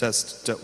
Test. te-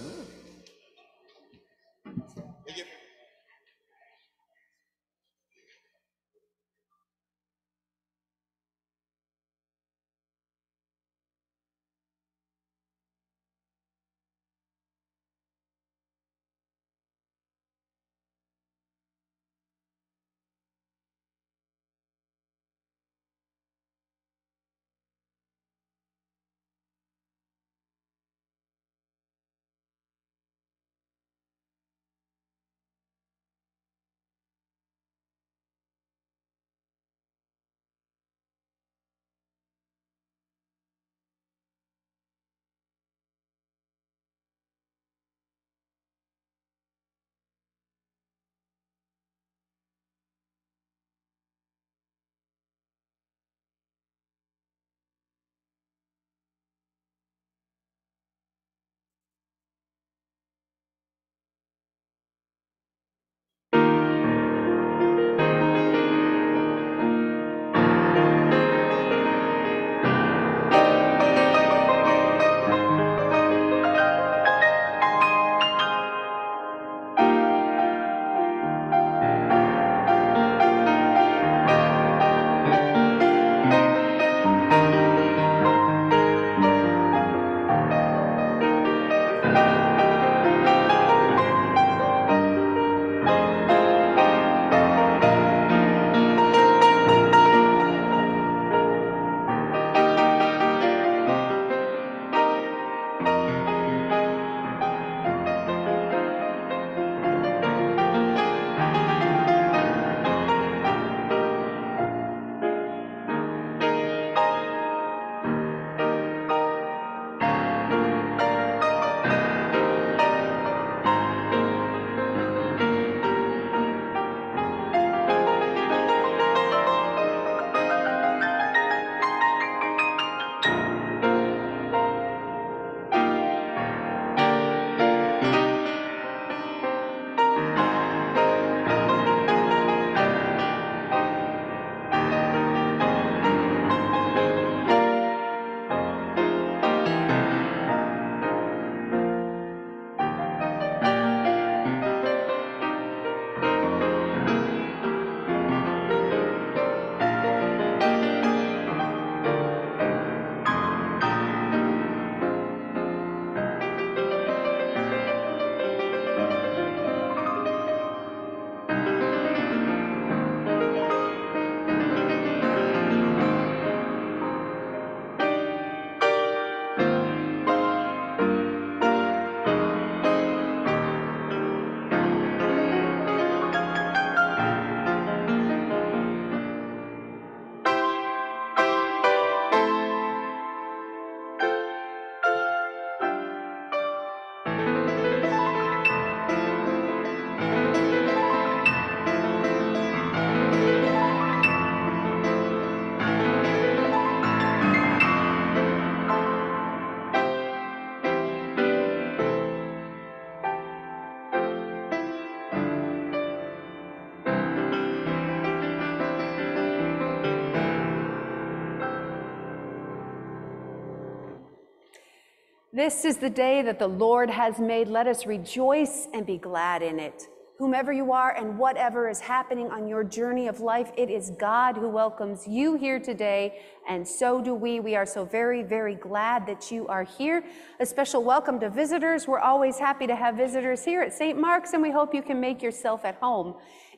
This is the day that the Lord has made. Let us rejoice and be glad in it. Whomever you are and whatever is happening on your journey of life, it is God who welcomes you here today, and so do we. We are so very, very glad that you are here. A special welcome to visitors. We're always happy to have visitors here at St. Mark's, and we hope you can make yourself at home.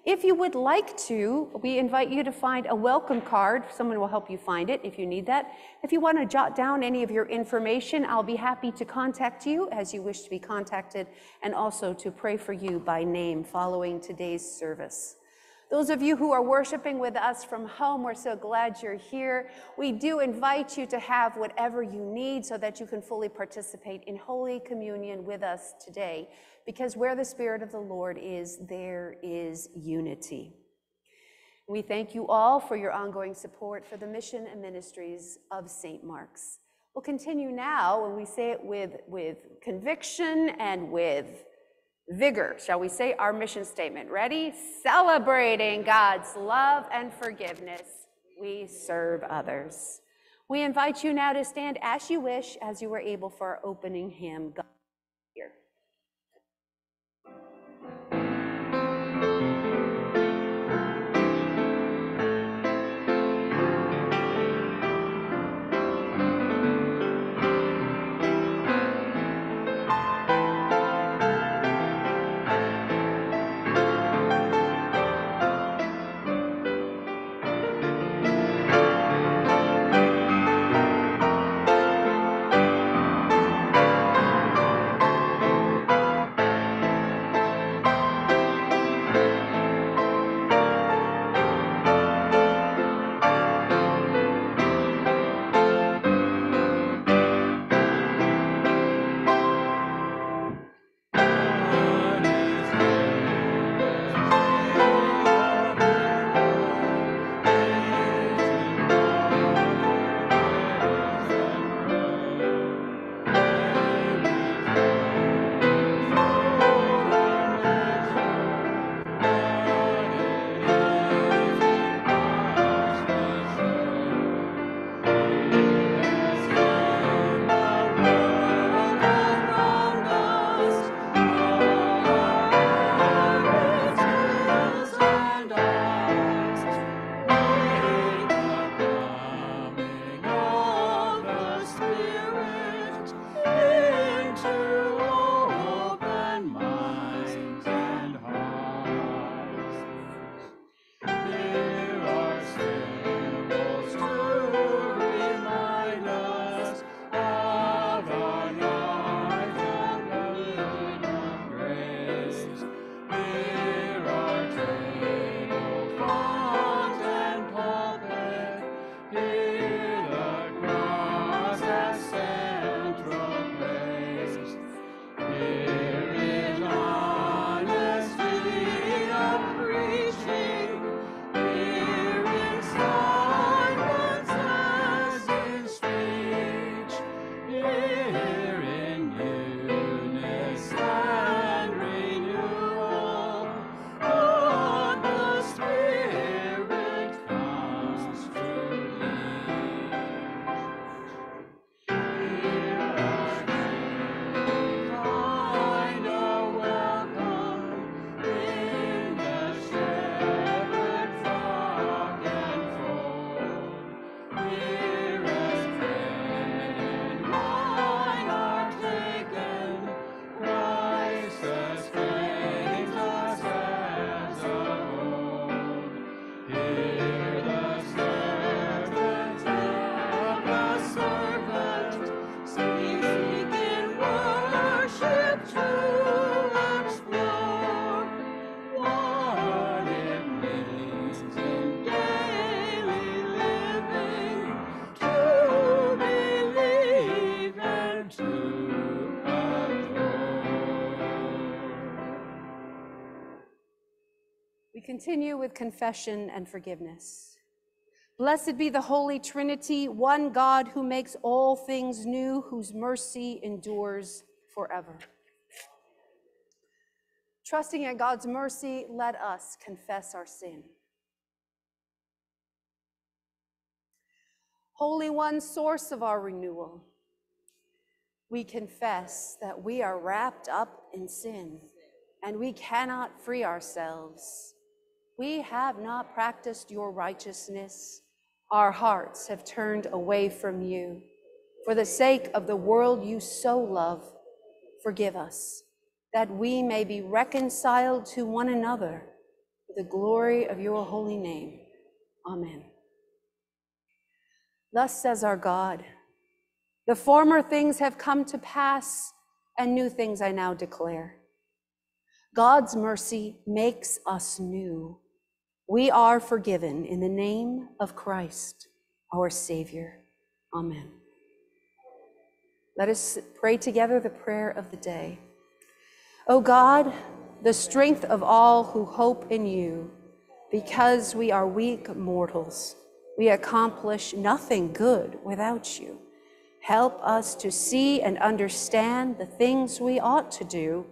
If you would like to, we invite you to find a welcome card. Someone will help you find it if you need that. If you want to jot down any of your information, I'll be happy to contact you as you wish to be contacted and also to pray for you by name following today's service. Those of you who are worshiping with us from home, we're so glad you're here. We do invite you to have whatever you need so that you can fully participate in Holy Communion with us today, because where the Spirit of the Lord is, there is unity. We thank you all for your ongoing support for the mission and ministries of St. Mark's. We'll continue now and we say it with, with conviction and with vigor. Shall we say our mission statement? Ready? Celebrating God's love and forgiveness, we serve others. We invite you now to stand as you wish, as you are able for our opening hymn. Continue with confession and forgiveness. Blessed be the Holy Trinity, one God who makes all things new, whose mercy endures forever. Trusting in God's mercy, let us confess our sin. Holy One, source of our renewal, we confess that we are wrapped up in sin and we cannot free ourselves. We have not practiced your righteousness. Our hearts have turned away from you. For the sake of the world you so love, forgive us, that we may be reconciled to one another for the glory of your holy name. Amen. Thus says our God The former things have come to pass, and new things I now declare. God's mercy makes us new. We are forgiven in the name of Christ, our Savior. Amen. Let us pray together the prayer of the day. O God, the strength of all who hope in you, because we are weak mortals, we accomplish nothing good without you. Help us to see and understand the things we ought to do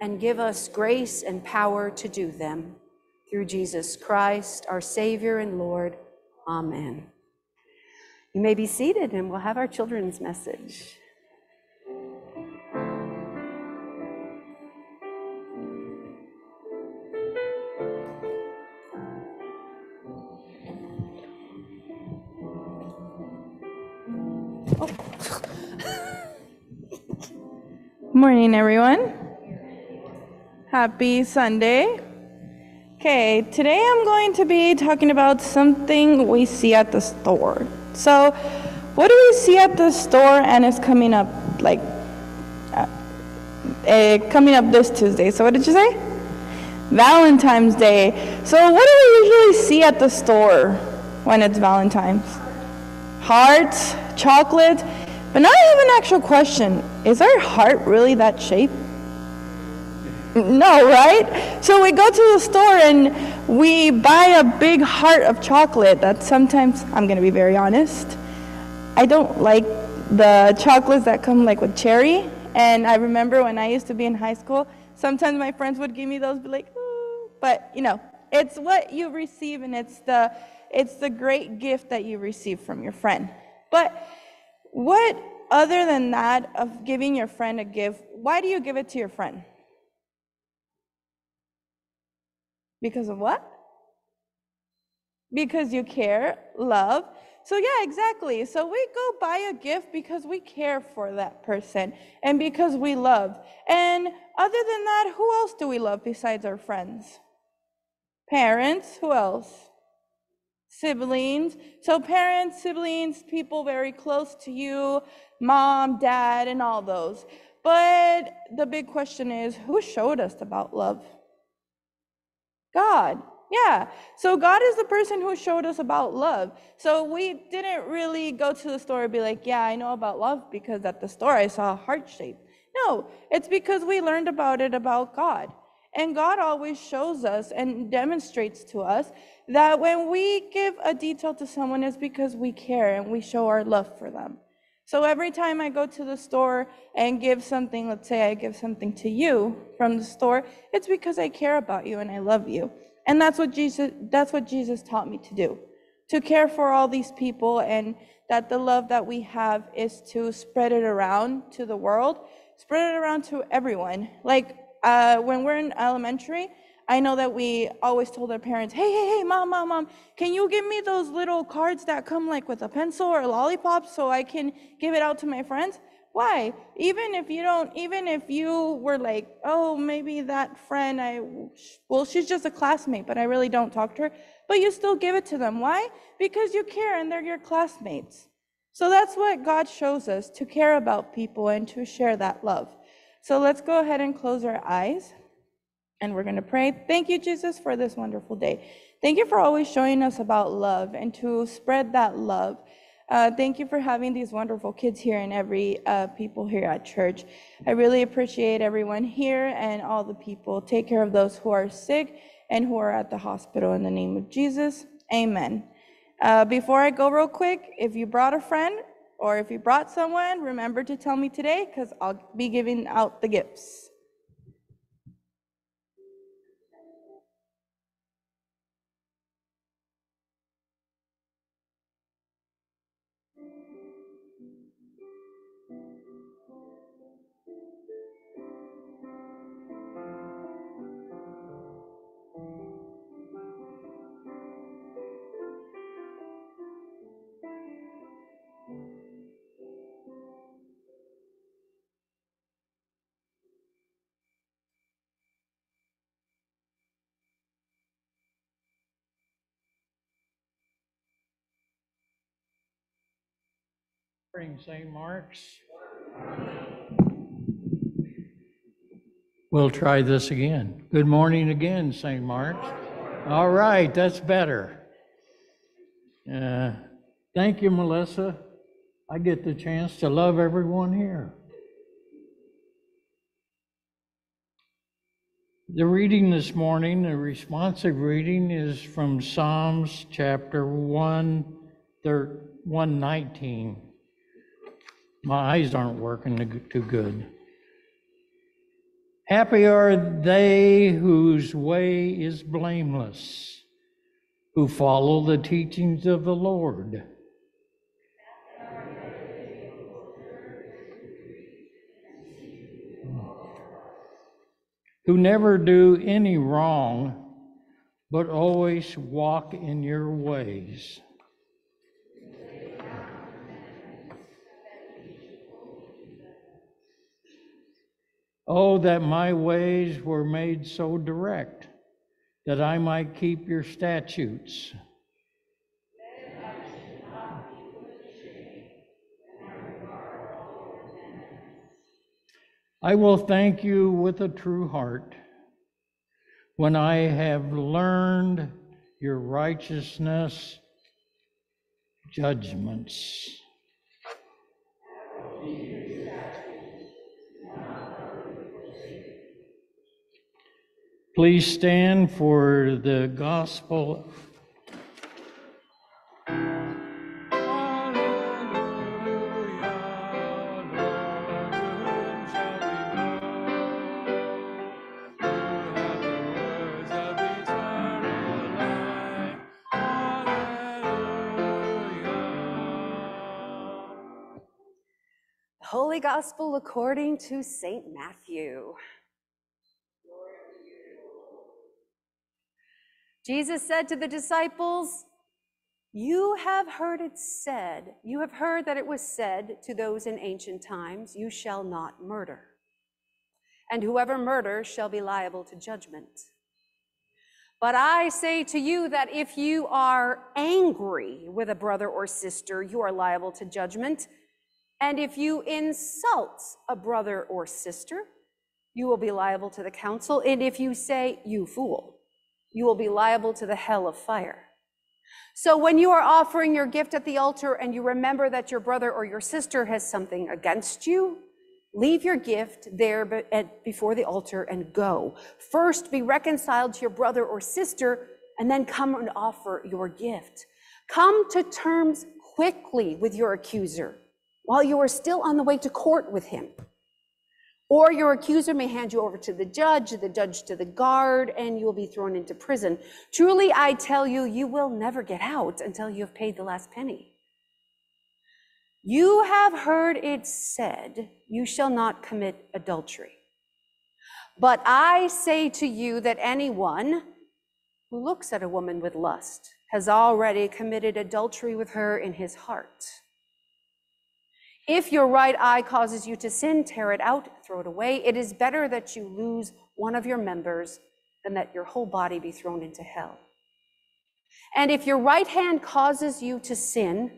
and give us grace and power to do them. Through Jesus Christ, our Savior and Lord. Amen. You may be seated and we'll have our children's message. Morning, everyone. Happy Sunday. Okay, today I'm going to be talking about something we see at the store. So, what do we see at the store and it's coming up like uh, uh, coming up this Tuesday? So, what did you say? Valentine's Day. So, what do we usually see at the store when it's Valentine's? Hearts, chocolate. But now I have an actual question Is our heart really that shape? No, right? So we go to the store and we buy a big heart of chocolate that sometimes, I'm going to be very honest, I don't like the chocolates that come like with cherry. And I remember when I used to be in high school, sometimes my friends would give me those, be like, but you know, it's what you receive and it's the, it's the great gift that you receive from your friend. But what, other than that, of giving your friend a gift, why do you give it to your friend? Because of what? Because you care, love. So, yeah, exactly. So, we go buy a gift because we care for that person and because we love. And other than that, who else do we love besides our friends? Parents, who else? siblings. So, parents, siblings, people very close to you, mom, dad, and all those. But the big question is who showed us about love? God. Yeah. So God is the person who showed us about love. So we didn't really go to the store and be like, yeah, I know about love because at the store I saw a heart shape. No, it's because we learned about it about God. And God always shows us and demonstrates to us that when we give a detail to someone, it's because we care and we show our love for them. So every time I go to the store and give something, let's say I give something to you from the store, it's because I care about you and I love you. And that's what Jesus that's what Jesus taught me to do. To care for all these people and that the love that we have is to spread it around to the world, spread it around to everyone. Like uh, when we're in elementary, I know that we always told our parents, hey, hey, hey, mom, mom, mom, can you give me those little cards that come like with a pencil or a lollipop so I can give it out to my friends? Why? Even if you don't, even if you were like, oh, maybe that friend, I, well, she's just a classmate, but I really don't talk to her, but you still give it to them. Why? Because you care and they're your classmates. So that's what God shows us to care about people and to share that love. So let's go ahead and close our eyes and we're going to pray. Thank you, Jesus, for this wonderful day. Thank you for always showing us about love and to spread that love. Uh, thank you for having these wonderful kids here and every uh, people here at church. I really appreciate everyone here and all the people. Take care of those who are sick and who are at the hospital in the name of Jesus. Amen. Uh, before I go real quick, if you brought a friend or if you brought someone, remember to tell me today because I'll be giving out the gifts. Morning, St. Mark's. We'll try this again. Good morning again, St. Mark's. All right, that's better. Uh, Thank you, Melissa. I get the chance to love everyone here. The reading this morning, the responsive reading is from Psalms chapter 1, thir- 119. My eyes aren't working too- good. Happy are they whose way is blameless, who follow the teachings of the Lord. Who never do any wrong, but always walk in your ways. Oh, that my ways were made so direct, that I might keep your statutes. I will thank you with a true heart when I have learned your righteousness judgments. Please stand for the gospel. Holy Gospel according to St. Matthew. Jesus said to the disciples, You have heard it said, you have heard that it was said to those in ancient times, You shall not murder. And whoever murders shall be liable to judgment. But I say to you that if you are angry with a brother or sister, you are liable to judgment. And if you insult a brother or sister, you will be liable to the council. And if you say, You fool, you will be liable to the hell of fire. So when you are offering your gift at the altar and you remember that your brother or your sister has something against you, leave your gift there before the altar and go. First, be reconciled to your brother or sister, and then come and offer your gift. Come to terms quickly with your accuser while you are still on the way to court with him. Or your accuser may hand you over to the judge, the judge to the guard, and you will be thrown into prison. Truly, I tell you, you will never get out until you have paid the last penny. You have heard it said, You shall not commit adultery. But I say to you that anyone who looks at a woman with lust has already committed adultery with her in his heart. If your right eye causes you to sin, tear it out, throw it away. It is better that you lose one of your members than that your whole body be thrown into hell. And if your right hand causes you to sin,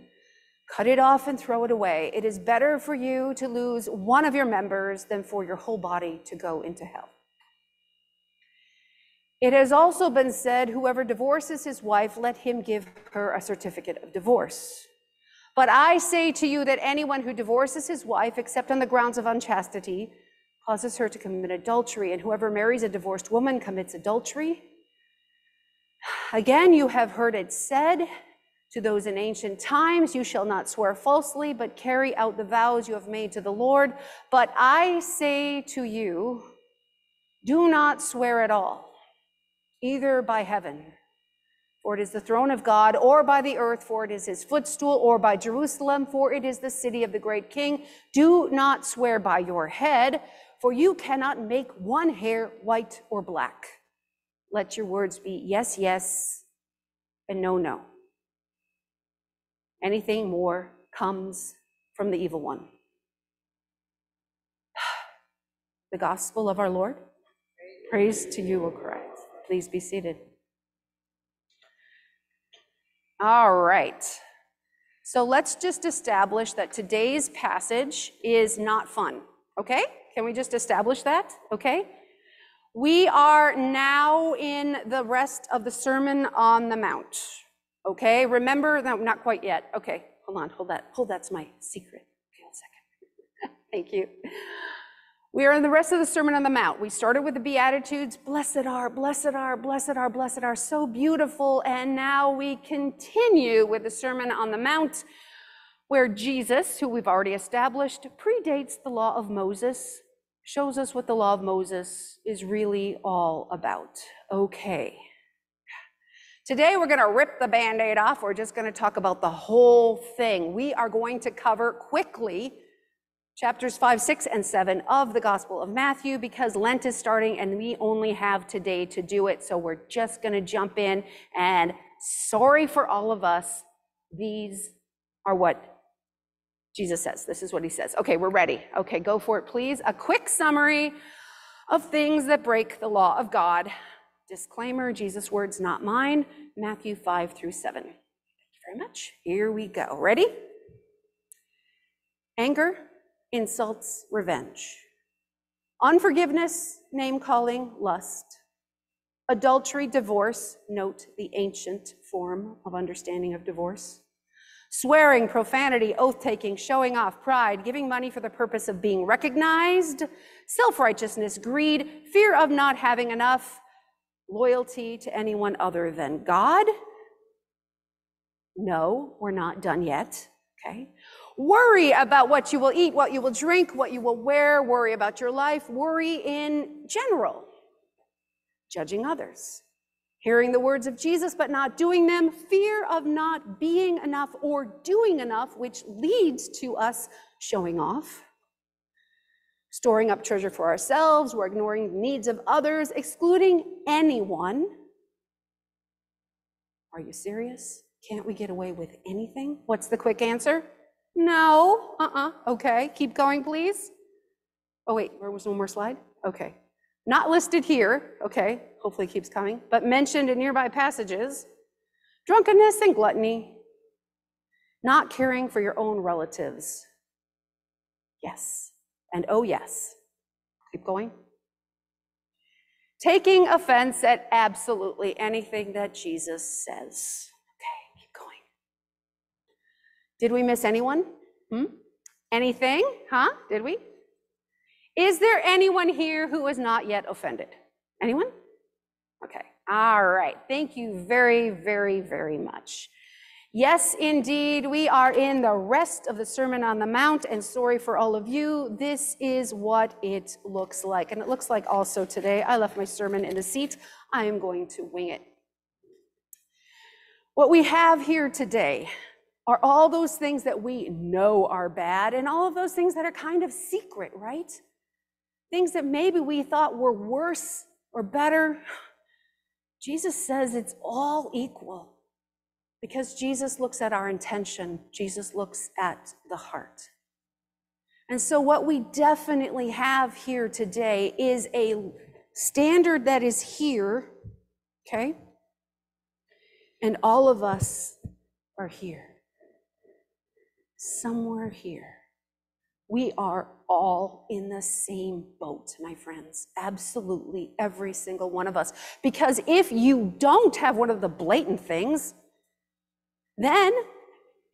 cut it off and throw it away. It is better for you to lose one of your members than for your whole body to go into hell. It has also been said, whoever divorces his wife, let him give her a certificate of divorce. But I say to you that anyone who divorces his wife, except on the grounds of unchastity, causes her to commit adultery, and whoever marries a divorced woman commits adultery. Again, you have heard it said to those in ancient times, You shall not swear falsely, but carry out the vows you have made to the Lord. But I say to you, do not swear at all, either by heaven, for it is the throne of God, or by the earth, for it is his footstool, or by Jerusalem, for it is the city of the great king. Do not swear by your head, for you cannot make one hair white or black. Let your words be yes, yes, and no, no. Anything more comes from the evil one. The gospel of our Lord. Praise to you, O Christ. Please be seated. All right. So let's just establish that today's passage is not fun, okay? Can we just establish that, okay? We are now in the rest of the Sermon on the Mount, okay? Remember, no, not quite yet. Okay, hold on, hold that. Hold that's my secret. Okay, one second. Thank you. We are in the rest of the Sermon on the Mount. We started with the Beatitudes. Blessed are, blessed are, blessed are, blessed are, so beautiful. And now we continue with the Sermon on the Mount, where Jesus, who we've already established, predates the law of Moses, shows us what the law of Moses is really all about. Okay. Today, we're going to rip the band aid off. We're just going to talk about the whole thing. We are going to cover quickly chapters 5, 6, and 7 of the Gospel of Matthew because Lent is starting and we only have today to do it. So we're just going to jump in. And sorry for all of us, these are what Jesus says. This is what he says. Okay, we're ready. Okay, go for it, please. A quick summary of things that break the law of God. Disclaimer Jesus' words, not mine. Matthew 5 through 7. Thank you very much. Here we go. Ready? Anger insults, revenge. Unforgiveness, name calling, lust. Adultery, divorce, note the ancient form of understanding of divorce. Swearing, profanity, oath taking, showing off, pride, giving money for the purpose of being recognized, self righteousness, greed, fear of not having enough, loyalty to anyone other than God. No, we're not done yet. Okay. Worry about what you will eat, what you will drink, what you will wear. Worry about your life. Worry in general. Judging others. Hearing the words of Jesus but not doing them. Fear of not being enough or doing enough, which leads to us showing off. Storing up treasure for ourselves. We're ignoring the needs of others, excluding anyone. Are you serious? Can't we get away with anything? What's the quick answer? No, uh-uh, okay, keep going, please. Oh, wait, where was one more slide? Okay. Not listed here, okay, hopefully keeps coming, but mentioned in nearby passages. Drunkenness and gluttony. Not caring for your own relatives. Yes, and oh yes. Keep going. Taking offense at absolutely anything that Jesus says. Did we miss anyone? Hmm? Anything? Huh? Did we? Is there anyone here who is not yet offended? Anyone? Okay. All right. Thank you very, very, very much. Yes, indeed, we are in the rest of the Sermon on the Mount, and sorry for all of you, this is what it looks like. And it looks like also today, I left my sermon in the seat. I am going to wing it. What we have here today are all those things that we know are bad and all of those things that are kind of secret, right? Things that maybe we thought were worse or better. Jesus says it's all equal because Jesus looks at our intention, Jesus looks at the heart. And so, what we definitely have here today is a standard that is here, okay? And all of us are here somewhere here. We are all in the same boat, my friends. Absolutely every single one of us. Because if you don't have one of the blatant things, then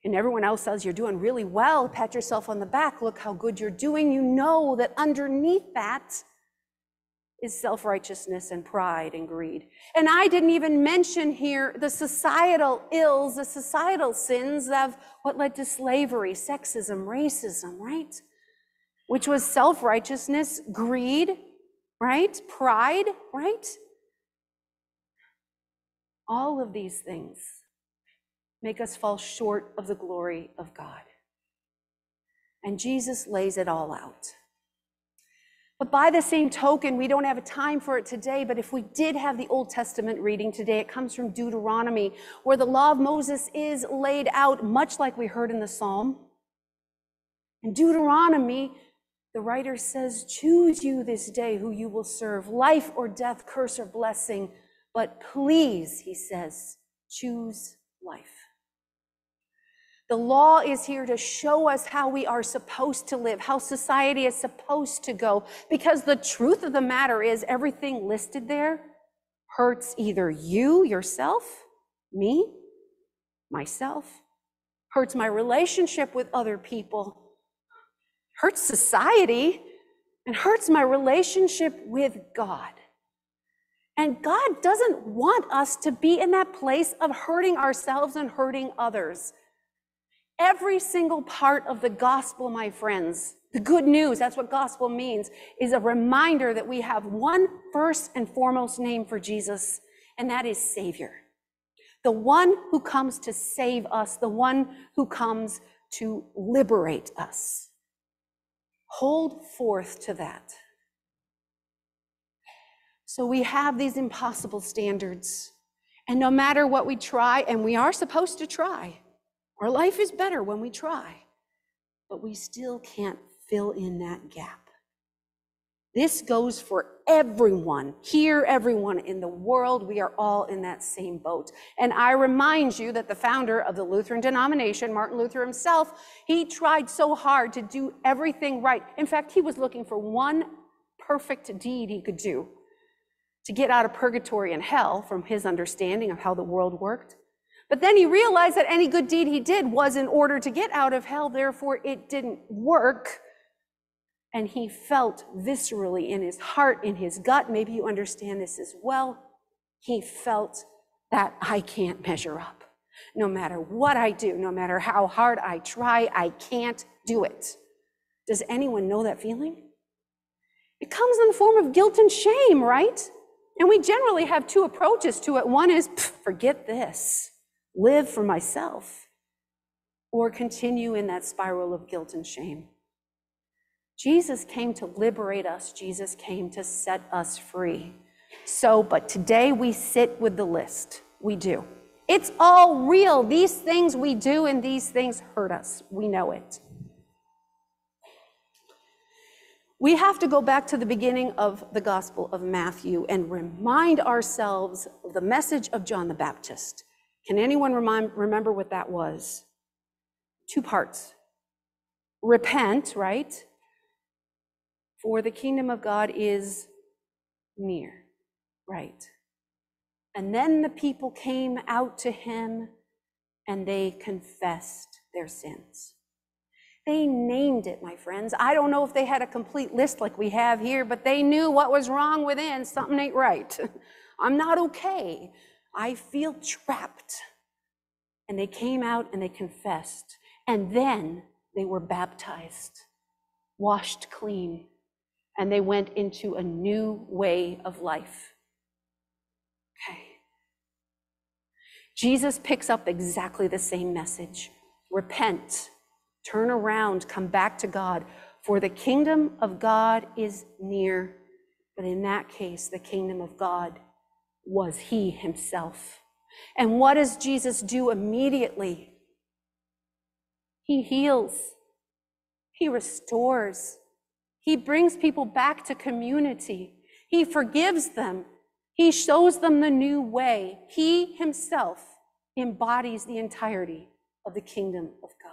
and everyone else says you're doing really well, pat yourself on the back, look how good you're doing, you know that underneath that is self righteousness and pride and greed. And I didn't even mention here the societal ills, the societal sins of what led to slavery, sexism, racism, right? Which was self righteousness, greed, right? Pride, right? All of these things make us fall short of the glory of God. And Jesus lays it all out. But by the same token, we don't have a time for it today, but if we did have the Old Testament reading today, it comes from Deuteronomy, where the law of Moses is laid out, much like we heard in the Psalm. In Deuteronomy, the writer says, Choose you this day who you will serve, life or death, curse or blessing. But please, he says, choose life. The law is here to show us how we are supposed to live, how society is supposed to go. Because the truth of the matter is, everything listed there hurts either you, yourself, me, myself, hurts my relationship with other people, hurts society, and hurts my relationship with God. And God doesn't want us to be in that place of hurting ourselves and hurting others. Every single part of the gospel, my friends, the good news, that's what gospel means, is a reminder that we have one first and foremost name for Jesus, and that is Savior. The one who comes to save us, the one who comes to liberate us. Hold forth to that. So we have these impossible standards. And no matter what we try, and we are supposed to try, our life is better when we try, but we still can't fill in that gap. This goes for everyone, here, everyone in the world. We are all in that same boat. And I remind you that the founder of the Lutheran denomination, Martin Luther himself, he tried so hard to do everything right. In fact, he was looking for one perfect deed he could do to get out of purgatory and hell from his understanding of how the world worked. But then he realized that any good deed he did was in order to get out of hell, therefore it didn't work. And he felt viscerally in his heart, in his gut, maybe you understand this as well. He felt that I can't measure up. No matter what I do, no matter how hard I try, I can't do it. Does anyone know that feeling? It comes in the form of guilt and shame, right? And we generally have two approaches to it. One is forget this live for myself, or continue in that spiral of guilt and shame. Jesus came to liberate us, Jesus came to set us free. So, but today we sit with the list. We do. It's all real. These things we do and these things hurt us. We know it. We have to go back to the beginning of the Gospel of Matthew and remind ourselves of the message of John the Baptist. Can anyone remind, remember what that was? Two parts. Repent, right? For the kingdom of God is near, right? And then the people came out to him and they confessed their sins. They named it, my friends. I don't know if they had a complete list like we have here, but they knew what was wrong within. Something ain't right. I'm not okay. I feel trapped. And they came out and they confessed. And then they were baptized, washed clean, and they went into a new way of life. Okay. Jesus picks up exactly the same message repent, turn around, come back to God, for the kingdom of God is near. But in that case, the kingdom of God was he himself. And what does Jesus do immediately? He heals, he restores, he brings people back to community, he forgives them, he shows them the new way. He himself embodies the entirety of the kingdom of God.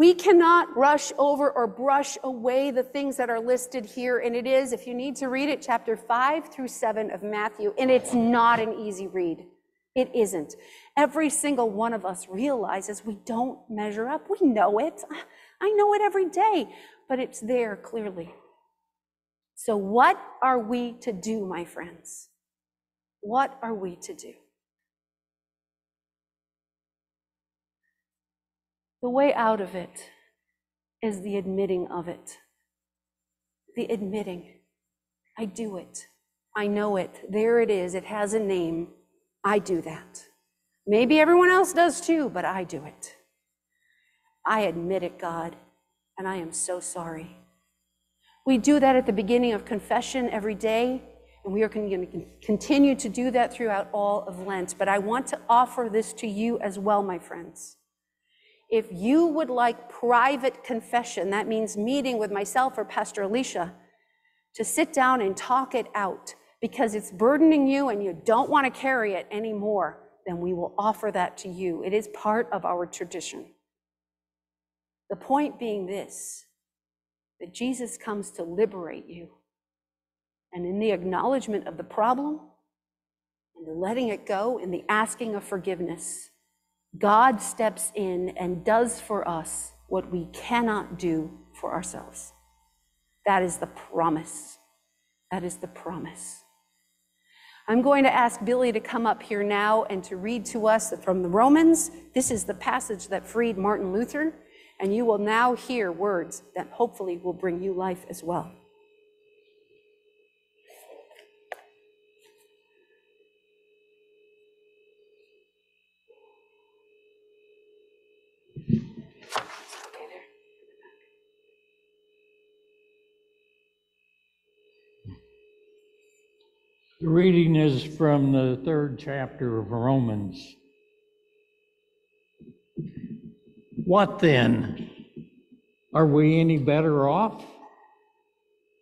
We cannot rush over or brush away the things that are listed here. And it is, if you need to read it, chapter 5 through 7 of Matthew. And it's not an easy read. It isn't. Every single one of us realizes we don't measure up. We know it. I know it every day, but it's there clearly. So, what are we to do, my friends? What are we to do? The way out of it is the admitting of it. The admitting. I do it. I know it. There it is. It has a name. I do that. Maybe everyone else does too, but I do it. I admit it, God, and I am so sorry. We do that at the beginning of confession every day, and we are going to continue to do that throughout all of Lent. But I want to offer this to you as well, my friends. If you would like private confession, that means meeting with myself or Pastor Alicia to sit down and talk it out because it's burdening you and you don't want to carry it anymore, then we will offer that to you. It is part of our tradition. The point being this that Jesus comes to liberate you. And in the acknowledgement of the problem, and the letting it go, and the asking of forgiveness, God steps in and does for us what we cannot do for ourselves. That is the promise. That is the promise. I'm going to ask Billy to come up here now and to read to us from the Romans. This is the passage that freed Martin Luther, and you will now hear words that hopefully will bring you life as well. The reading is from the third chapter of Romans. What then? Are we any better off?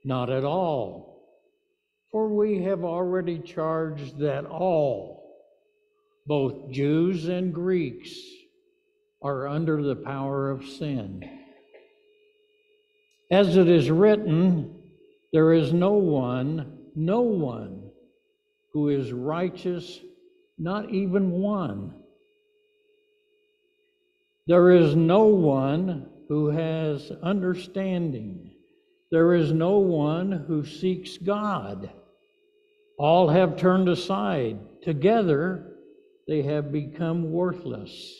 Not at all. For we have already charged that all, both Jews and Greeks, are under the power of sin. As it is written, there is no one, no one who is righteous, not even one. There is no one who has understanding. There is no one who seeks God. All have turned aside. Together they have become worthless.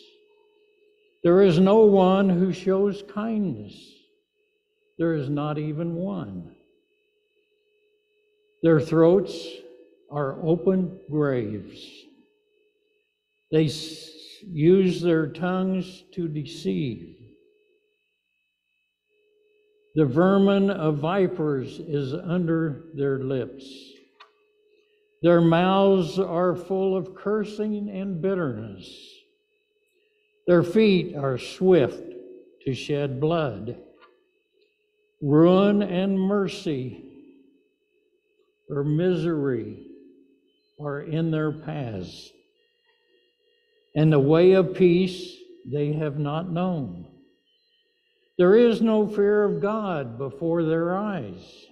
There is no one who shows kindness. There is not even one. Their throats are open graves. They use their tongues to deceive. The vermin of vipers is under their lips. Their mouths are full of cursing and bitterness. Their feet are swift to shed blood. Ruin and mercy or misery are in their paths, and the way of peace they have not known. There is no fear of God before their eyes.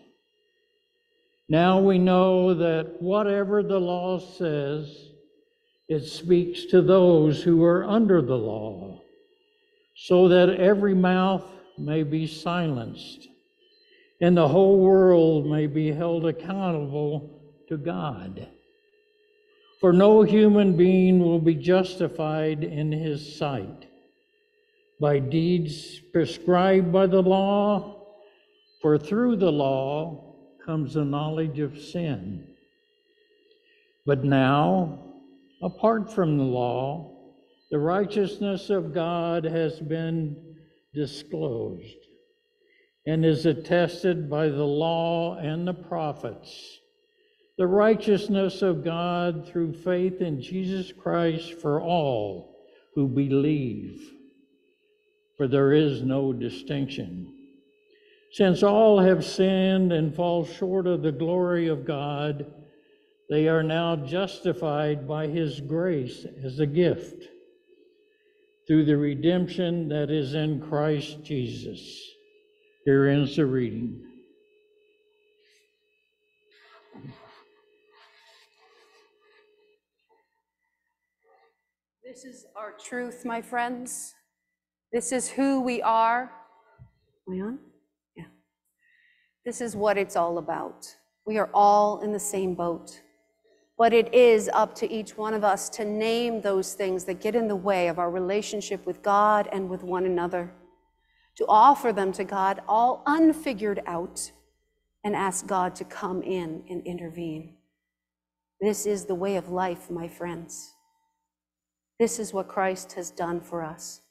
Now we know that whatever the law says, it speaks to those who are under the law, so that every mouth may be silenced and the whole world may be held accountable to God. For no human being will be justified in his sight by deeds prescribed by the law, for through the law comes the knowledge of sin. But now, apart from the law, the righteousness of God has been disclosed and is attested by the law and the prophets the righteousness of God through faith in Jesus Christ for all who believe. For there is no distinction. Since all have sinned and fall short of the glory of God, they are now justified by His grace as a gift through the redemption that is in Christ Jesus. Here ends the reading. This is our truth, my friends. This is who we are. Am I on? Yeah. This is what it's all about. We are all in the same boat. But it is up to each one of us to name those things that get in the way of our relationship with God and with one another, to offer them to God all unfigured out, and ask God to come in and intervene. This is the way of life, my friends. This is what Christ has done for us.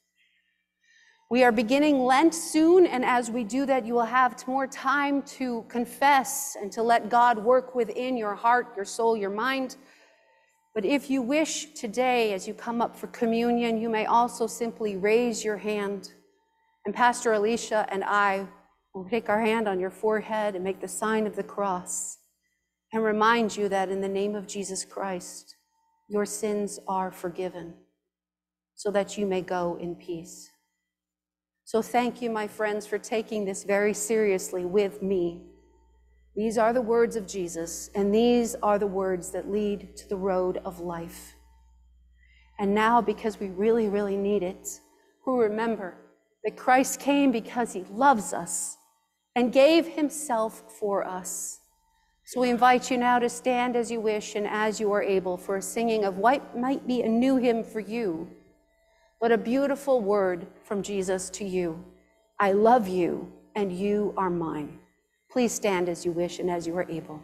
We are beginning Lent soon, and as we do that, you will have more time to confess and to let God work within your heart, your soul, your mind. But if you wish today, as you come up for communion, you may also simply raise your hand, and Pastor Alicia and I will take our hand on your forehead and make the sign of the cross and remind you that in the name of Jesus Christ, your sins are forgiven so that you may go in peace. So thank you, my friends, for taking this very seriously with me. These are the words of Jesus, and these are the words that lead to the road of life. And now, because we really, really need it, who remember that Christ came because he loves us and gave himself for us. So we invite you now to stand as you wish and as you are able for a singing of what might be a new hymn for you but a beautiful word from Jesus to you I love you, and you are mine. Please stand as you wish and as you are able.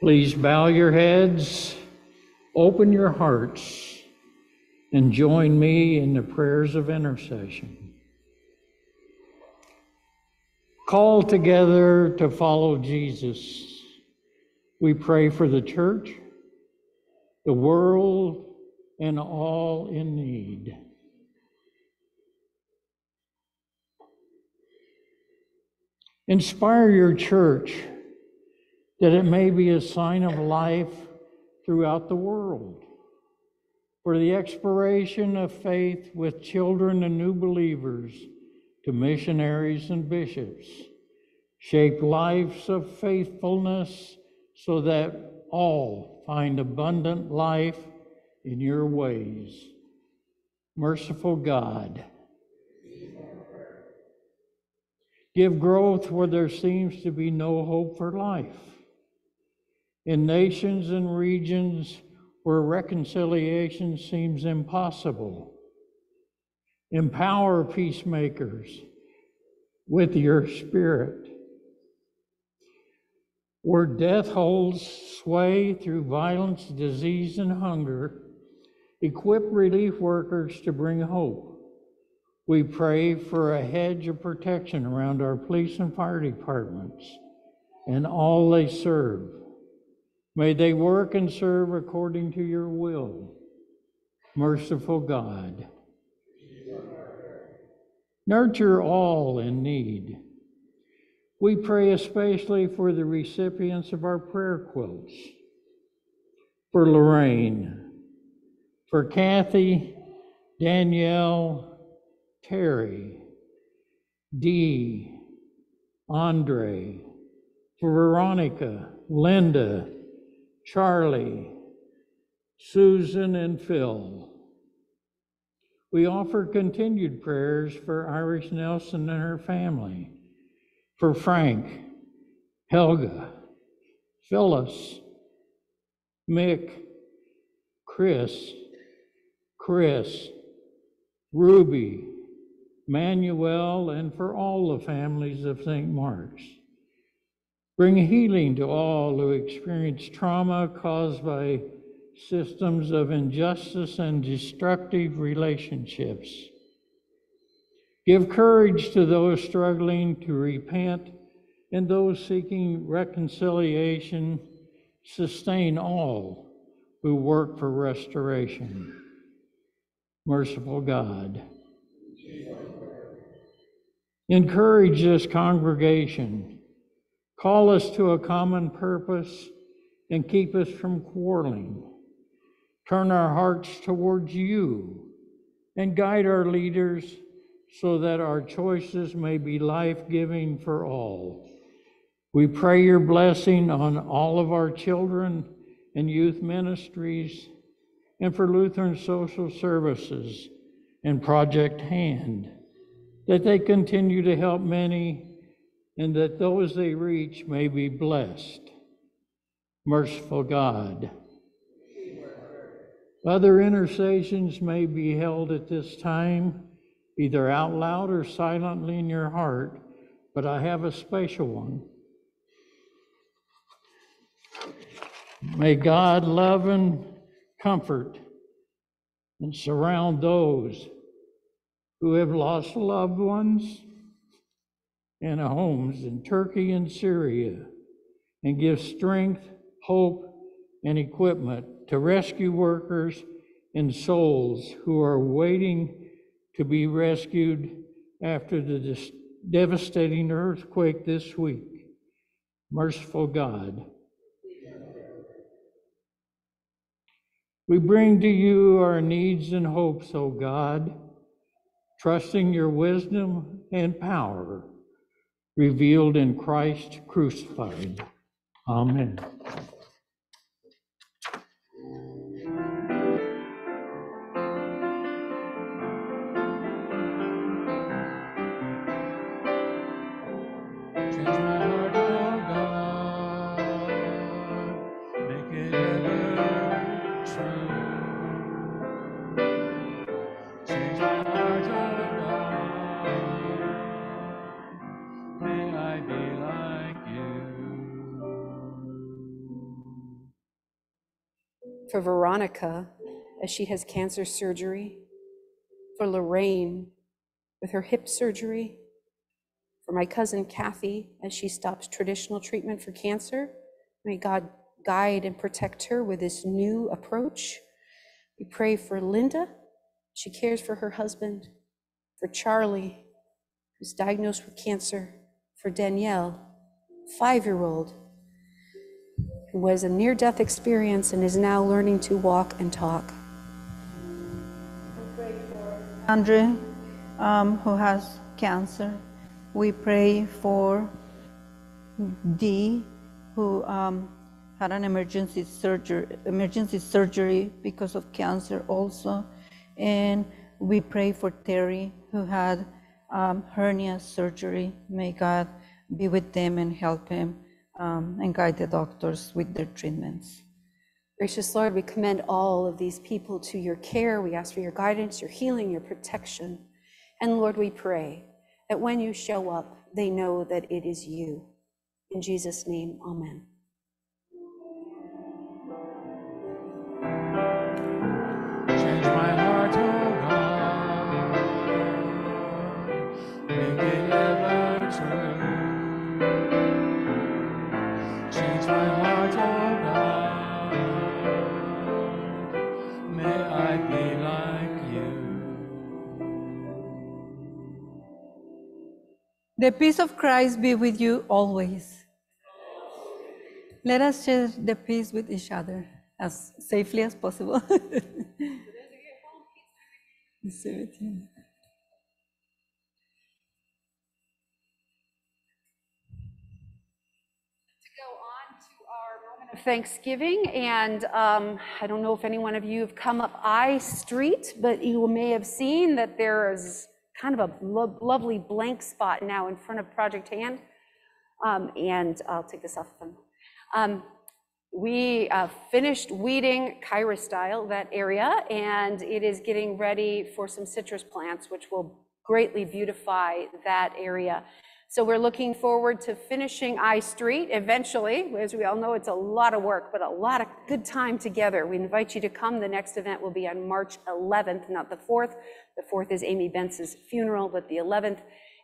Please bow your heads, open your hearts, and join me in the prayers of intercession. Call together to follow Jesus. We pray for the church, the world, and all in need. Inspire your church that it may be a sign of life throughout the world. For the exploration of faith with children and new believers to missionaries and bishops. Shape lives of faithfulness so that all find abundant life in your ways. Merciful God, give growth where there seems to be no hope for life. In nations and regions where reconciliation seems impossible, empower peacemakers with your spirit. Where death holds sway through violence, disease, and hunger, equip relief workers to bring hope. We pray for a hedge of protection around our police and fire departments and all they serve. May they work and serve according to your will. Merciful God. Nurture all in need. We pray especially for the recipients of our prayer quilts, for Lorraine, for Kathy, Danielle, Terry, Dee, Andre, for Veronica, Linda, Charlie, Susan, and Phil. We offer continued prayers for Iris Nelson and her family, for Frank, Helga, Phyllis, Mick, Chris, Chris, Ruby, Manuel, and for all the families of St. Mark's. Bring healing to all who experience trauma caused by systems of injustice and destructive relationships. Give courage to those struggling to repent and those seeking reconciliation. Sustain all who work for restoration. Merciful God. Encourage this congregation. Call us to a common purpose and keep us from quarreling. Turn our hearts towards you and guide our leaders so that our choices may be life giving for all. We pray your blessing on all of our children and youth ministries and for Lutheran social services and Project Hand, that they continue to help many and that those they reach may be blessed. Merciful God. Other intercessions may be held at this time, either out loud or silently in your heart, but I have a special one. May God love and comfort and surround those who have lost loved ones and homes in Turkey and Syria and give strength, hope, and equipment to rescue workers and souls who are waiting to be rescued after the devastating earthquake this week. Merciful God. We bring to you our needs and hopes, O God, trusting your wisdom and power revealed in Christ crucified. Amen. For Veronica as she has cancer surgery, for Lorraine with her hip surgery, for my cousin Kathy as she stops traditional treatment for cancer. May God guide and protect her with this new approach. We pray for Linda. She cares for her husband, for Charlie, who's diagnosed with cancer, for Danielle, five-year-old, who has a near-death experience and is now learning to walk and talk. Andrew, um, who has cancer. We pray for Dee, who um, had an emergency surgery, emergency surgery because of cancer also. And we pray for Terry, who had um, hernia surgery. May God be with them and help him um, and guide the doctors with their treatments. Gracious Lord, we commend all of these people to your care. We ask for your guidance, your healing, your protection. And Lord, we pray that when you show up, they know that it is you. In Jesus' name, amen. The peace of Christ be with you always. Let us share the peace with each other as safely as possible. Thanksgiving, and um, I don't know if any one of you have come up I Street, but you may have seen that there is kind of a lo- lovely blank spot now in front of Project Hand. Um, And I'll take this off. Um, We uh, finished weeding Kyra style, that area, and it is getting ready for some citrus plants, which will greatly beautify that area. So we're looking forward to finishing I Street eventually. As we all know, it's a lot of work, but a lot of good time together. We invite you to come. The next event will be on March 11th, not the 4th. The 4th is Amy Bentz's funeral, but the 11th,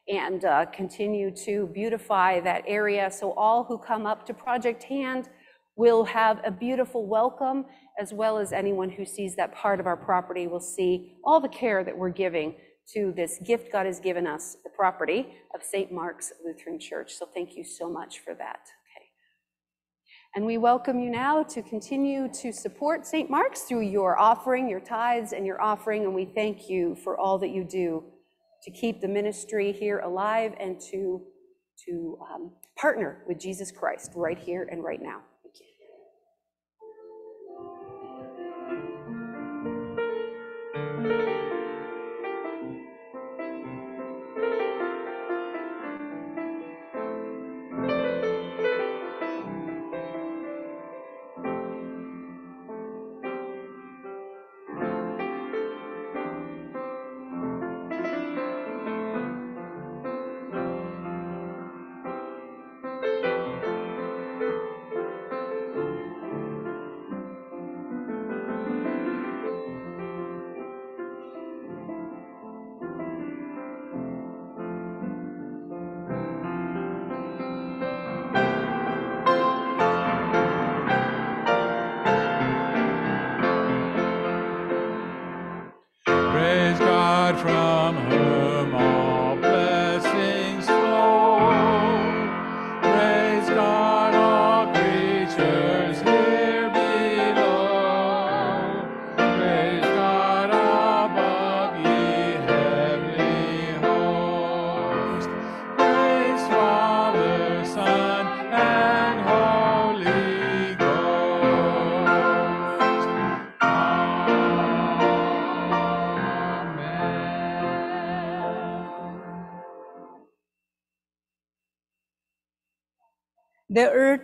and uh, continue to beautify that area. So all who come up to Project Hand will have a beautiful welcome, as well as anyone who sees that part of our property will see all the care that we're giving to this gift God has given us, the property of St. Mark's Lutheran Church. So thank you so much for that. Okay. And we welcome you now to continue to support St. Mark's through your offering, your tithes, and your offering. And we thank you for all that you do to keep the ministry here alive and to, to um, partner with Jesus Christ right here and right now.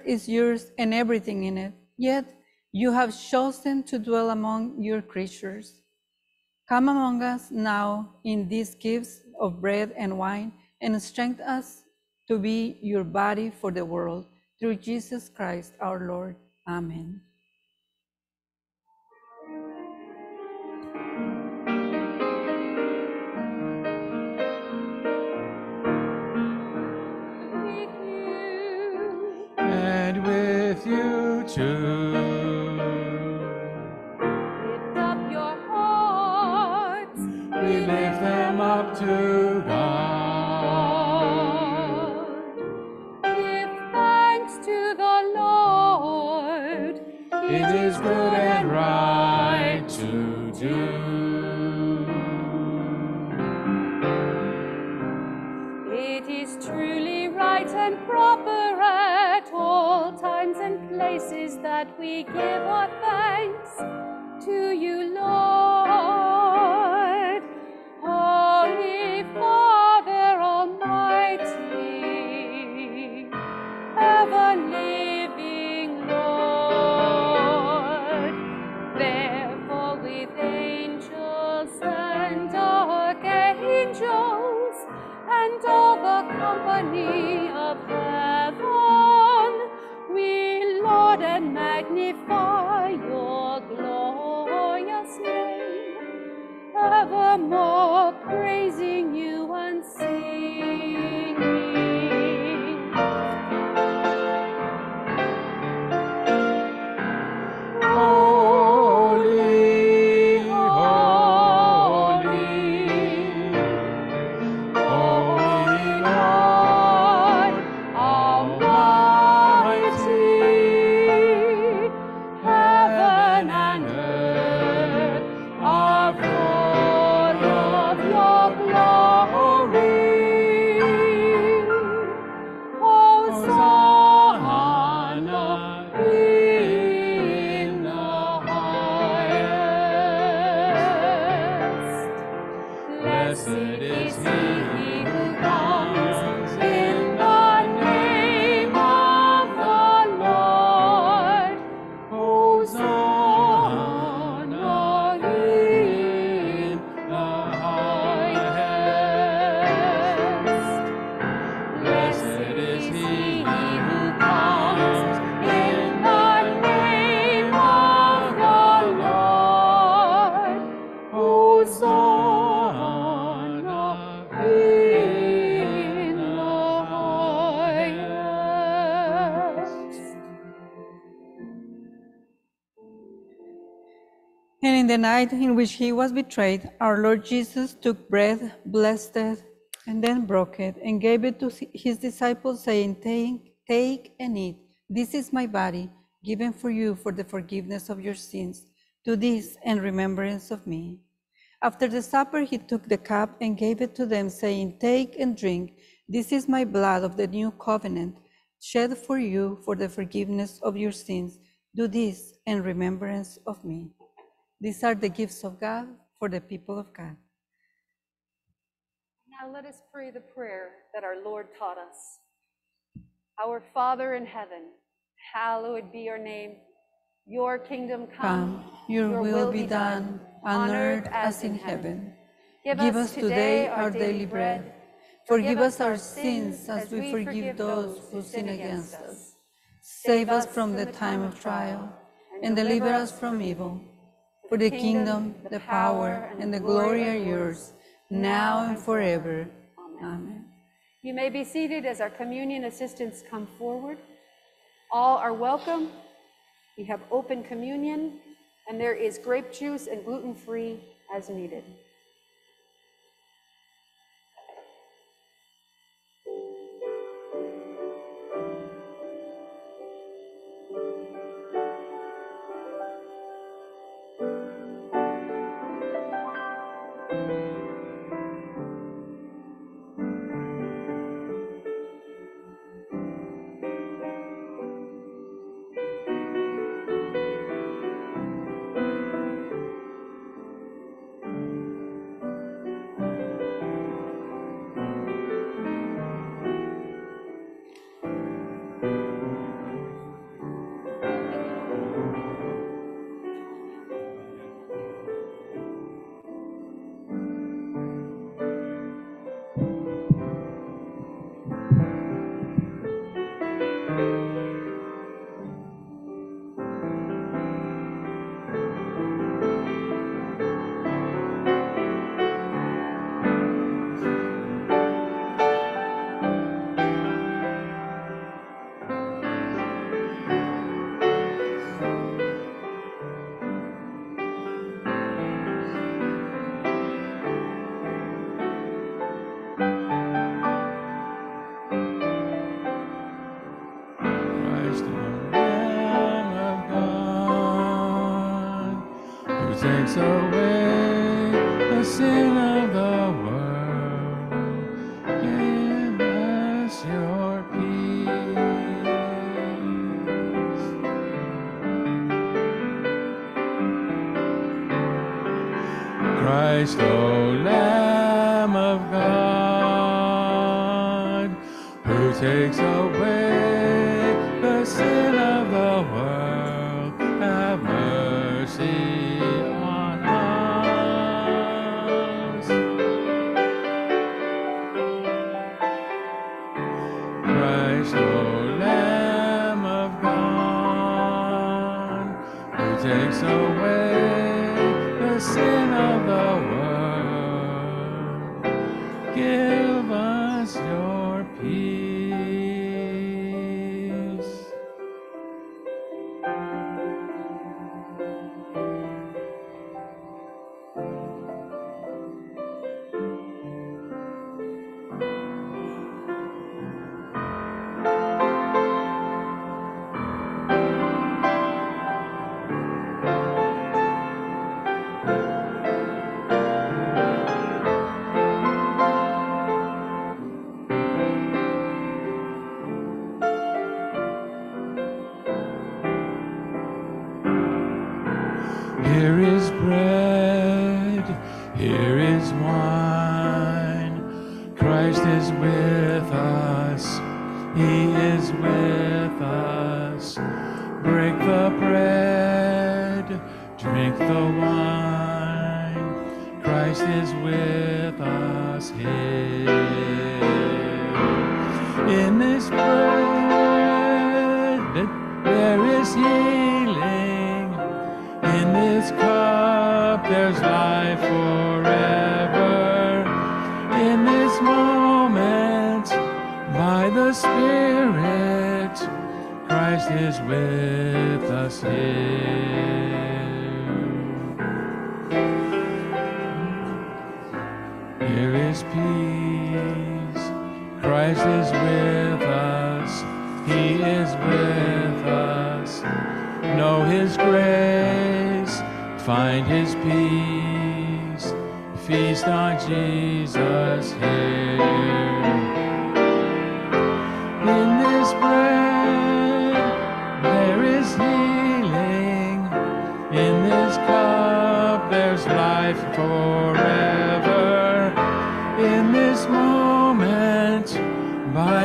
Is yours and everything in it, yet you have chosen to dwell among your creatures. Come among us now in these gifts of bread and wine, and strengthen us to be your body for the world, through Jesus Christ our Lord. Amen. That we give our thanks to you, Lord. Evermore praising night in which he was betrayed, our Lord Jesus took bread, blessed it, and then broke it, and gave it to his disciples, saying, Take, take and eat. This is my body, given for you for the forgiveness of your sins. Do this in remembrance of me. After the supper, he took the cup and gave it to them, saying, Take and drink. This is my blood of the new covenant, shed for you for the forgiveness of your sins. Do this in remembrance of me. These are the gifts of God for the people of God. Now let us pray the prayer that our Lord taught us. Our Father in heaven, hallowed be your name. Your kingdom come. Come, your will be done on earth as in heaven. Give us today our daily bread. Forgive us our sins as we forgive those who sin against us. Save us from the time of trial and deliver us from evil. For the kingdom, the power, and the glory are yours, now and forever. Amen. You may be seated as our communion assistants come forward. All are welcome. We have open communion, and there is grape juice and gluten-free as needed.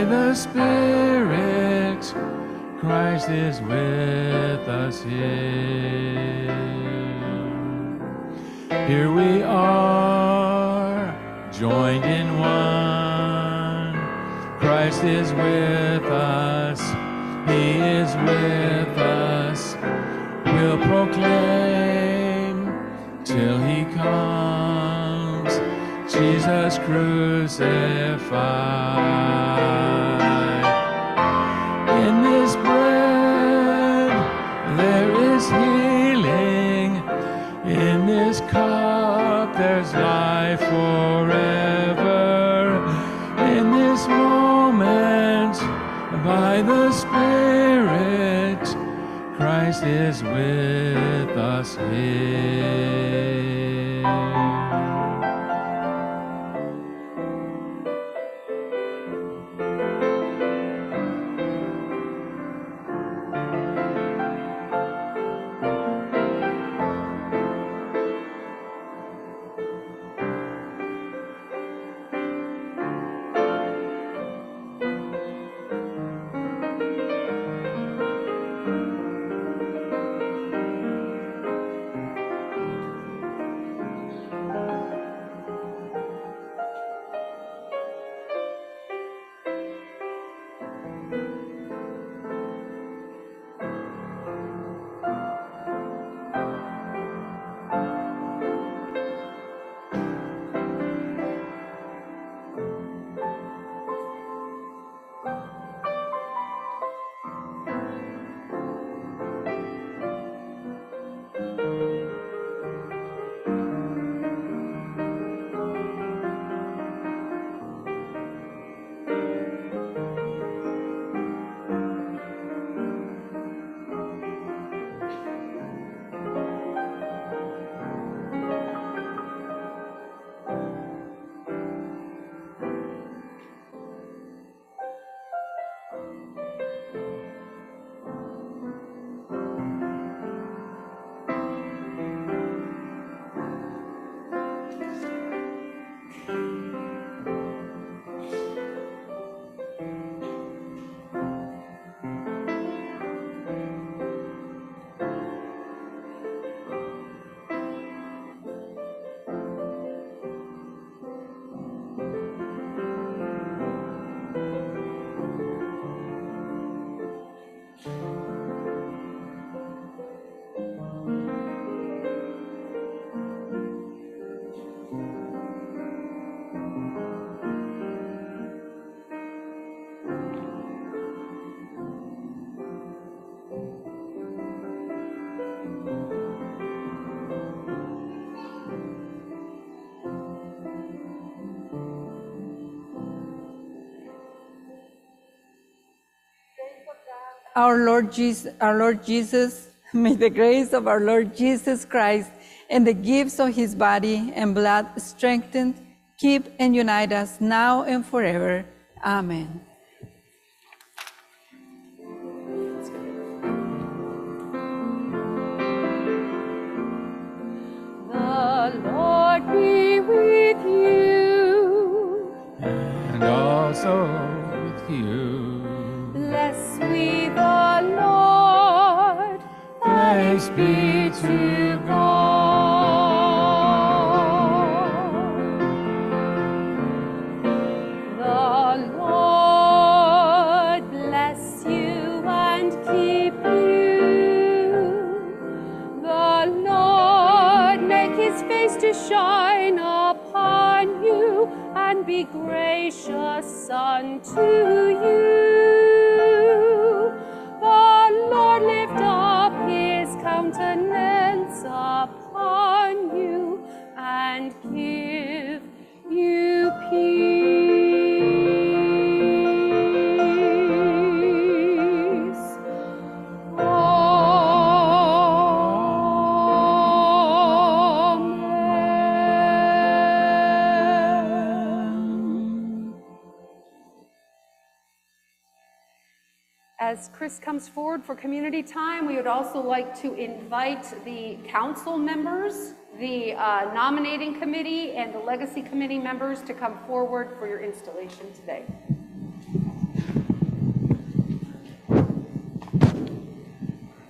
the Spirit, Christ is with us here. Here we are, joined in one. Christ is with us, He is with us. We'll proclaim till He comes. Jesus crucified. In this bread there is healing, in this cup there's life forever. In this moment, by the Spirit, Christ is with us here. Our Lord Jesus, our Lord Jesus, may the grace of our Lord Jesus Christ and the gifts of his body and blood strengthen, keep, and unite us now and forever. Amen. As Chris comes forward for community time, we would also like to invite the council members, the uh, nominating committee, and the legacy committee members to come forward for your installation today.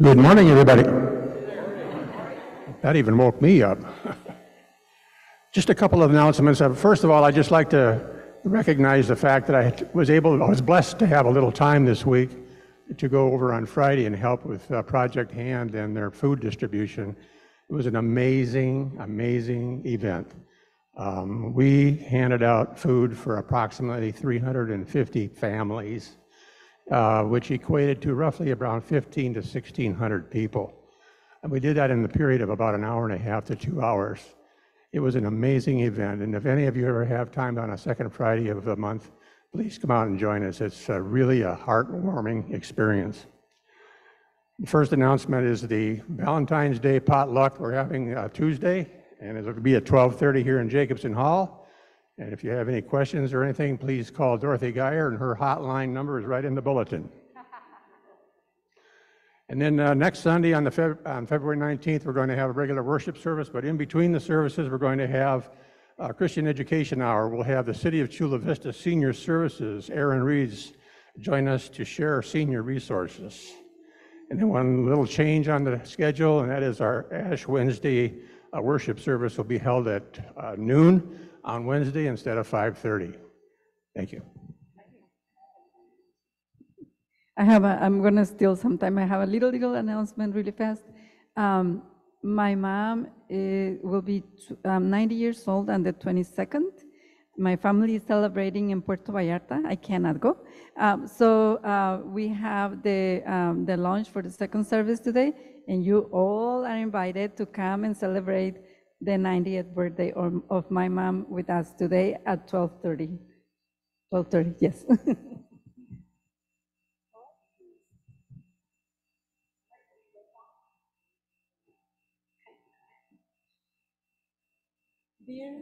Good morning, everybody. That even woke me up. Just a couple of announcements. Uh, First of all, I'd just like to recognize the fact that I was able, I was blessed to have a little time this week to go over on Friday and help with uh, Project Hand and their food distribution. It was an amazing, amazing event. Um, We handed out food for approximately 350 families uh, which equated to roughly around 15 to 1,600 people. And we did that in the period of about an hour and a half to two hours. It was an amazing event, and if any of you ever have time on a second Friday of the month, please come out and join us. It's uh, really a heartwarming experience. The first announcement is the Valentine's Day potluck we're having uh, Tuesday, and it'll be at 12:30 here in Jacobson Hall. And if you have any questions or anything, please call Dorothy Geyer, and her hotline number is right in the bulletin. And then uh, next Sunday, on the Feb- on February 19th, we're going to have a regular worship service, but in between the services, we're going to have a Christian Education Hour. We'll have the City of Chula Vista Senior Services, Aaron Reeds, join us to share senior resources. And then one little change on the schedule, and that is our Ash Wednesday uh, worship service will be held at uh, noon on Wednesday instead of 5:30. Thank you. I have a, I'm gonna steal some time. I have a little, little announcement really fast. Um, my mom eh, will be um, 90 years old on the 22nd. My family is celebrating in Puerto Vallarta. I cannot go. Um, so uh, we have the, um, the launch for the second service today, and you all are invited to come and celebrate the 90th birthday of, of my mom with us today at 12:30. 12:30, yes. Dear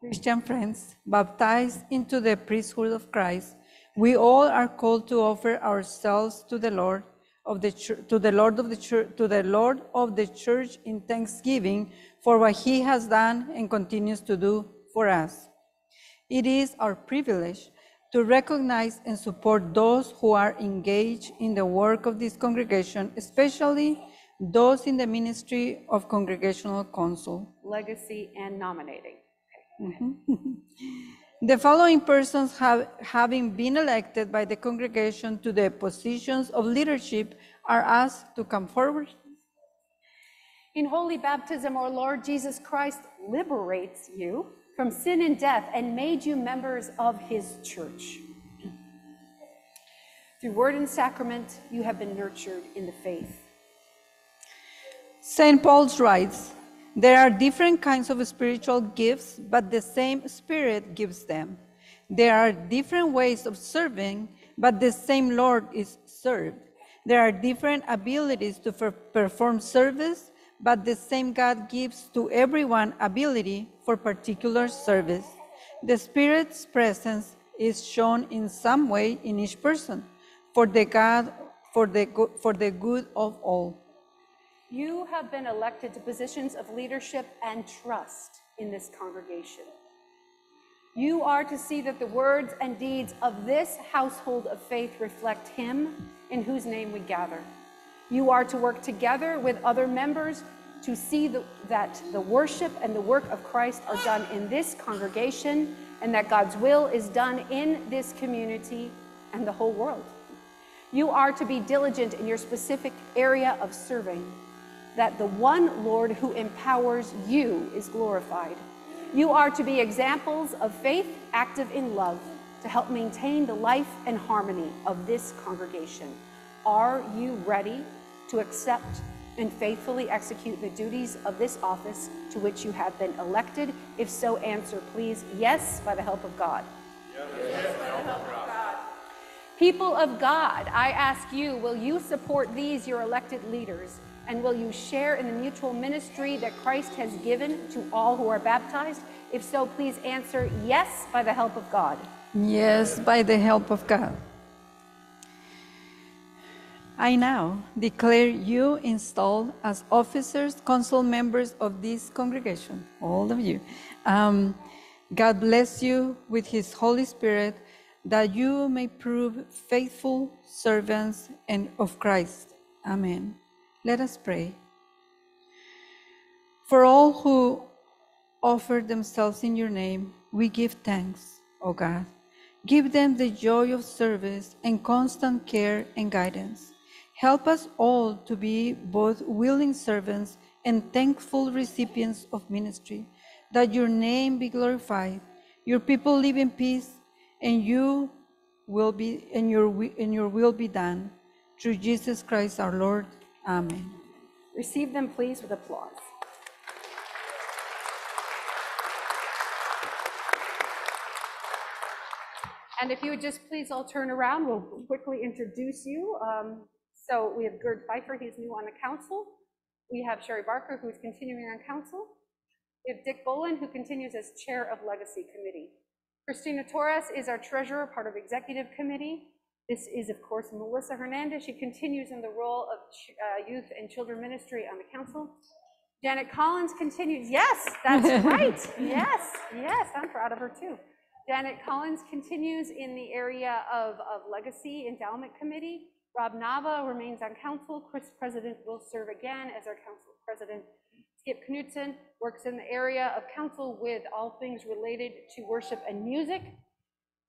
Christian friends, baptized into the priesthood of Christ, we all are called to offer ourselves to the Lord of the to the Lord of the church to the Lord of the church in thanksgiving for what he has done and continues to do for us. It is our privilege to recognize and support those who are engaged in the work of this congregation, especially those in the ministry of congregational council. Legacy and nominating. Mm-hmm. The following persons have, having been elected by the congregation to the positions of leadership are asked to come forward. In holy baptism, our Lord Jesus Christ liberates you from sin and death and made you members of his church. Through word and sacrament, you have been nurtured in the faith. St. Paul's writes, There are different kinds of spiritual gifts, but the same Spirit gives them. There are different ways of serving, but the same Lord is served. There are different abilities to per- perform service, but the same God gives to everyone ability for particular service. The Spirit's presence is shown in some way in each person for the God for the for the good of all. You have been elected to positions of leadership and trust in this congregation. You are to see that the words and deeds of this household of faith reflect Him in whose name we gather. You are to work together with other members to see the- that the worship and the work of Christ are done in this congregation and that God's will is done in this community and the whole world. You are to be diligent in your specific area of serving, that the one Lord who empowers you is glorified. You are to be examples of faith active in love to help maintain the life and harmony of this congregation. Are you ready to accept and faithfully execute the duties of this office to which you have been elected? If so, answer please yes by the help of God. People of God, I ask you, will you support these, your elected leaders? And will you share in the mutual ministry that Christ has given to all who are baptized? If so, please answer yes by the help of God. Yes, by the help of God. I now declare you installed as officers, council members of this congregation, all of you. Um, God bless you with his Holy Spirit that you may prove faithful servants and of Christ. Amen. Let us pray. For all who offer themselves in your name, we give thanks, O God. Give them the joy of service and constant care and guidance. Help us all to be both willing servants and thankful recipients of ministry, that your name be glorified, your people live in peace, and you will be and your and your will be done. Through Jesus Christ our Lord. Amen. Receive them, please, with applause. And if you would just please all turn around, we'll quickly introduce you. Um, So we have Gerd Pfeiffer, he's new on the council. We have Sherry Barker, who is continuing on council. We have Dick Bolin, who continues as Chair of Legacy Committee. Christina Torres is our treasurer, part of Executive Committee. This is, of course, Melissa Hernandez. She continues in the role of uh, Youth and Children Ministry on the council. Janet Collins continues, yes, that's right, yes, yes, I'm proud of her too. Janet Collins continues in the area of, of Legacy Endowment Committee. Rob Nava remains on council. Chris President will serve again as our council president. Skip Knudsen works in the area of council with all things related to worship and music.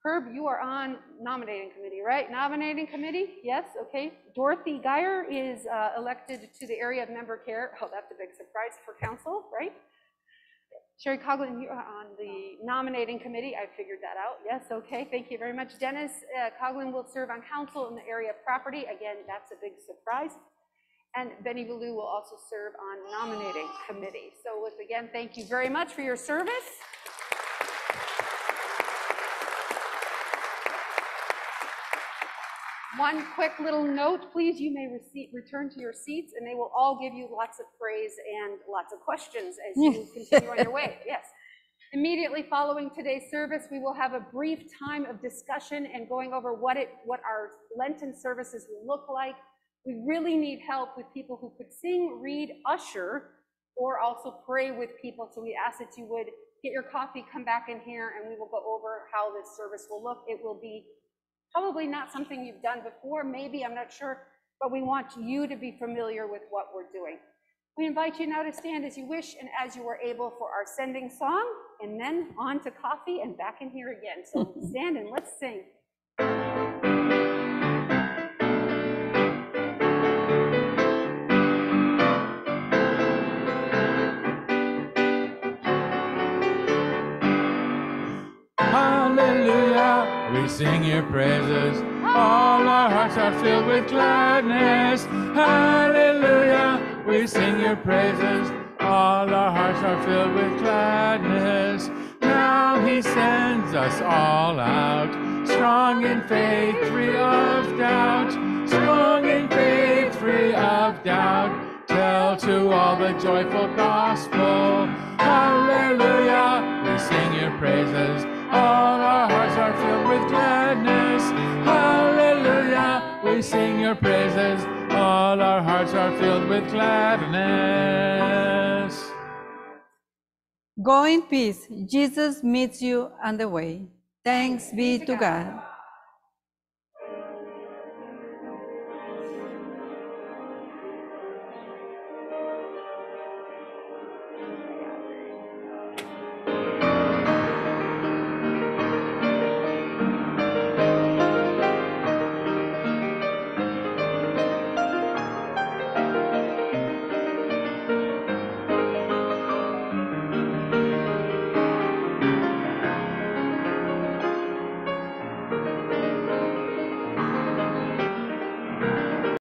Herb, you are on nominating committee, right? Nominating committee? Yes, okay. Dorothy Geyer is uh, elected to the area of member care. Oh, that's a big surprise for council, right? Sherry Coughlin, you are on the nominating committee. I figured that out. Yes, okay, thank you very much. Dennis uh, Coughlin will serve on council in the area of property. Again, that's a big surprise. And Benny Baloo will also serve on nominating committee. So once again, thank you very much for your service. One quick little note, please, you may receive, return to your seats, and they will all give you lots of praise and lots of questions as you continue on your way, yes. Immediately following today's service, we will have a brief time of discussion and going over what it, what our Lenten services will look like. We really need help with people who could sing, read, usher, or also pray with people, so we ask that you would get your coffee, come back in here, and we will go over how this service will look. It will be probably not something you've done before, maybe, I'm not sure, but we want you to be familiar with what we're doing. We invite you now to stand as you wish and as you are able for our sending song, and then on to coffee and back in here again. So stand and let's sing. Sing your praises. All our hearts are filled with gladness. Hallelujah, we sing your praises. All our hearts are filled with gladness. Now he sends us all out strong in faith, free of doubt, strong in faith, free of doubt. Tell to all the joyful gospel. Hallelujah, we sing your praises. All our hearts are filled with gladness. Hallelujah, we sing your praises. All our hearts are filled with gladness. Go in peace. Jesus meets you on the way. Thanks be to God.